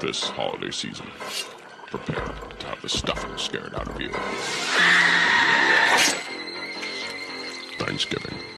this holiday season. Prepare to have the stuffing scared out of you. Thanksgiving.